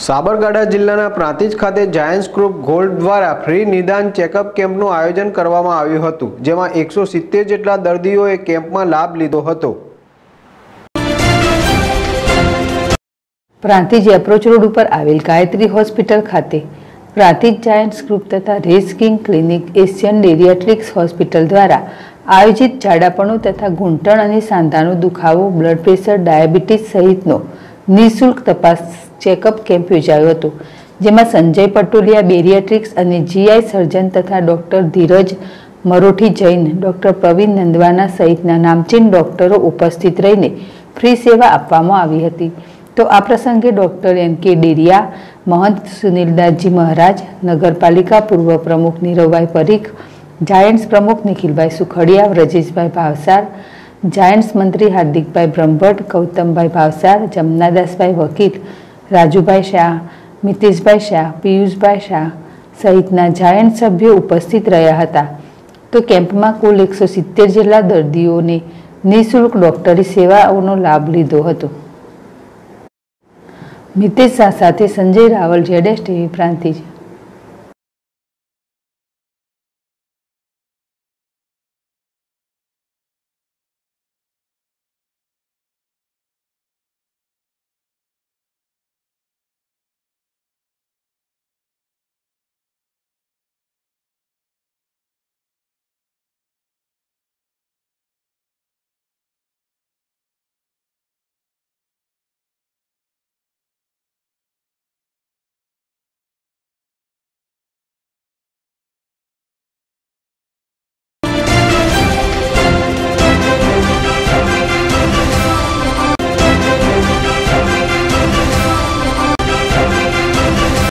સાબરકાંઠા જિલ્લાના પ્રાંતિજ ખાતે giants group gold દ્વારા ફ્રી નિદાન ચેકઅપ કેમ્પનું આયોજન કરવામાં આવ્યું હતું, જેમાં એકસો જેટલા દર્દીઓએ કેમ્પમાં લાભ લીધો હતો. પ્રાંતિજ એપ્રોચ રોડ ઉપર આવેલ ગાયત્રી હોસ્પિટલ ખાતે પ્રાંતિજ જાયન્ટ્સ ગ્રુપ તથા race king clinic Asian bariatrics hospital દ્વારા આયોજિત જાડાપણું તથા ઘૂંટણ અને સાંધાનો દુખાવો, બ્લડ પ્રેશર, ડાયાબિટીસ સહિતનો નિઃશુલ્ક તપાસ ચેકઅપ કેમ્પ યોજાયો હતો, જેમાં સંજય પટોલિયા, બેરિયાટ્રિક્સ અને જીઆઈ સર્જન તથા ડોક્ટર ધીરજ મરોઠી જૈન, ડોક્ટર પ્રવીણ નંદવાના સહિતના નામચીન ડોક્ટરો ઉપસ્થિત રહીને ફ્રી સેવા આપવામાં આવી હતી. તો આ પ્રસંગે ડોક્ટર એન કે ડેરિયા, મહંત સુનિલદાસજી મહારાજ, નગરપાલિકા પૂર્વ પ્રમુખ નીરવભાઈ પરીખ, જાયન્ટ્સ પ્રમુખ નિખિલભાઈ સુખડિયા, વ્રજેશભાઈ ભાવસાર જાયન્ટ્સ મંત્રી હાર્દિકભાઈ બ્રહ્મભટ્ટ, ગૌતમભાઈ ભાવસાર, જમનાદાસભાઈ વકીલ, રાજુભાઈ શાહ, મિતેશભાઈ શાહ, પિયુષભાઈ શાહ સહિતના જાયન્ટ સભ્યો ઉપસ્થિત રહ્યા હતા. તો કેમ્પમાં કુલ એકસો સિત્તેર જેટલા દર્દીઓને નિઃશુલ્ક ડોક્ટરી સેવાઓનો લાભ લીધો હતો. મિતેશ શાહ સાથે સંજય રાવલ જેડેશ ટીવી, પ્રાંતિજ.